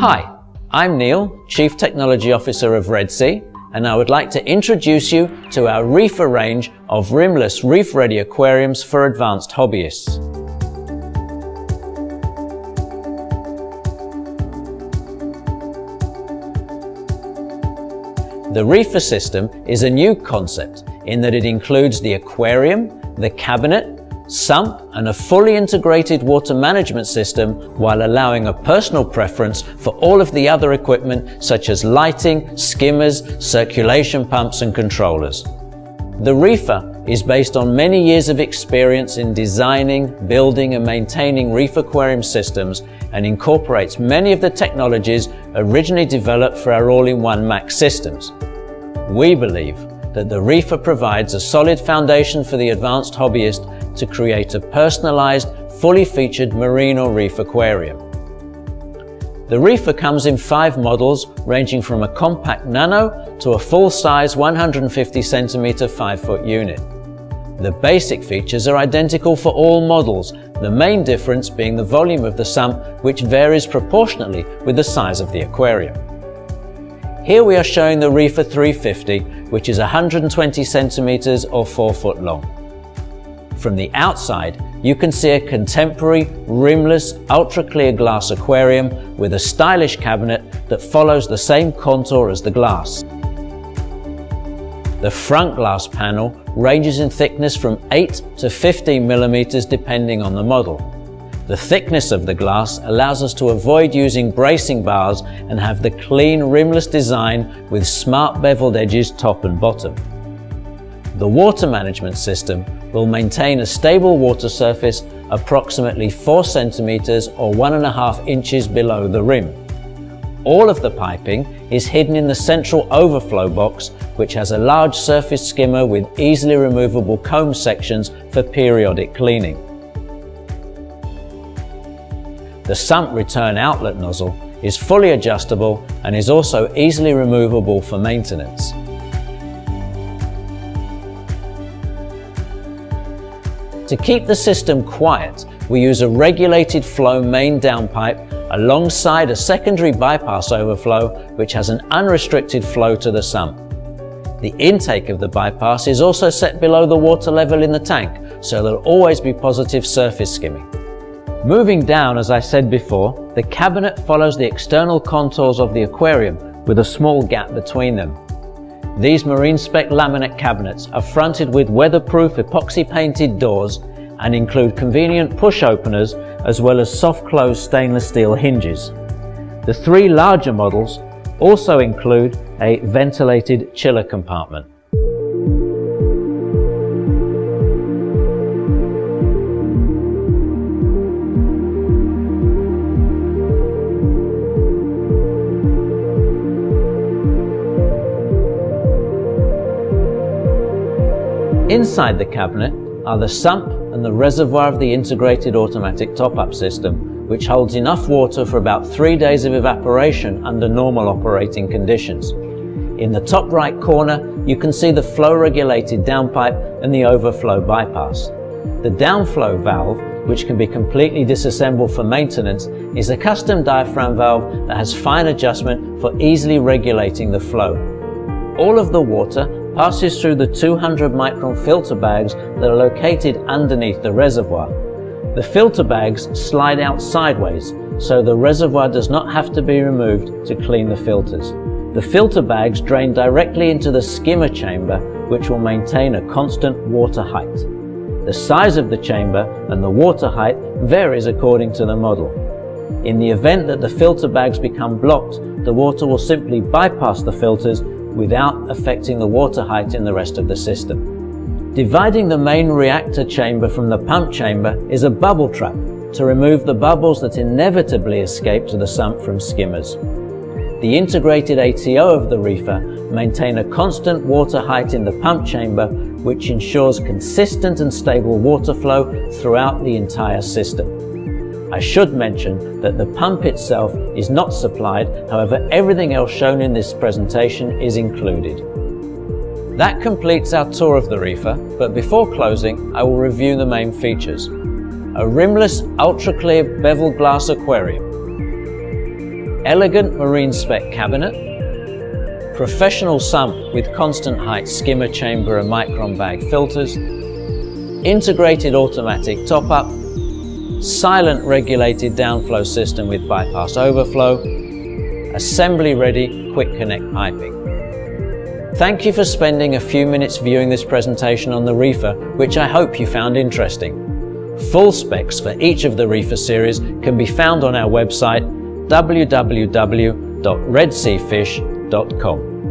Hi, I'm Neil, Chief Technology Officer of Red Sea, and I would like to introduce you to our reefer range of rimless reef-ready aquariums for advanced hobbyists. The reefer system is a new concept in that it includes the aquarium, the cabinet, sump and a fully integrated water management system while allowing a personal preference for all of the other equipment such as lighting, skimmers, circulation pumps and controllers. The reefer is based on many years of experience in designing, building and maintaining reef aquarium systems and incorporates many of the technologies originally developed for our all-in-one Max systems. We believe that the reefer provides a solid foundation for the advanced hobbyist to create a personalized, fully featured marine or reef aquarium. The reefer comes in five models ranging from a compact nano to a full-size 150 centimeter 5-foot unit. The basic features are identical for all models, the main difference being the volume of the sump which varies proportionately with the size of the aquarium. Here we are showing the Reefer 350 which is 120 centimeters or 4 foot long. From the outside you can see a contemporary, rimless, ultra-clear glass aquarium with a stylish cabinet that follows the same contour as the glass. The front glass panel ranges in thickness from 8 to 15 millimeters depending on the model. The thickness of the glass allows us to avoid using bracing bars and have the clean rimless design with smart beveled edges top and bottom. The water management system will maintain a stable water surface approximately 4 centimeters or 1.5 inches below the rim. All of the piping is hidden in the central overflow box which has a large surface skimmer with easily removable comb sections for periodic cleaning. The sump return outlet nozzle is fully adjustable and is also easily removable for maintenance. To keep the system quiet, we use a regulated flow main downpipe alongside a secondary bypass overflow which has an unrestricted flow to the sump. The intake of the bypass is also set below the water level in the tank, so there'll always be positive surface skimming. Moving down, as I said before, the cabinet follows the external contours of the aquarium with a small gap between them. These marine spec laminate cabinets are fronted with weatherproof epoxy painted doors and include convenient push openers as well as soft close stainless steel hinges. The three larger models also include a ventilated chiller compartment. Inside the cabinet are the sump and the reservoir of the integrated automatic top-up system, which holds enough water for about three days of evaporation under normal operating conditions. In the top right corner, you can see the flow regulated downpipe and the overflow bypass. The downflow valve, which can be completely disassembled for maintenance, is a custom diaphragm valve that has fine adjustment for easily regulating the flow. All of the water passes through the 200 micron filter bags that are located underneath the reservoir. The filter bags slide out sideways, so the reservoir does not have to be removed to clean the filters. The filter bags drain directly into the skimmer chamber, which will maintain a constant water height. The size of the chamber and the water height varies according to the model. In the event that the filter bags become blocked, the water will simply bypass the filters without affecting the water height in the rest of the system. Dividing the main reactor chamber from the pump chamber is a bubble trap to remove the bubbles that inevitably escape to the sump from skimmers. The integrated ATO of the reefer maintain a constant water height in the pump chamber which ensures consistent and stable water flow throughout the entire system. I should mention that the pump itself is not supplied, however everything else shown in this presentation is included. That completes our tour of the reefer, but before closing I will review the main features. A rimless ultra clear bevel glass aquarium, elegant marine spec cabinet, professional sump with constant height skimmer chamber and micron bag filters, integrated automatic top-up, silent regulated downflow system with bypass overflow, assembly ready quick connect piping. Thank you for spending a few minutes viewing this presentation on the reefer, which I hope you found interesting. Full specs for each of the reefer series can be found on our website www.redseafish.com.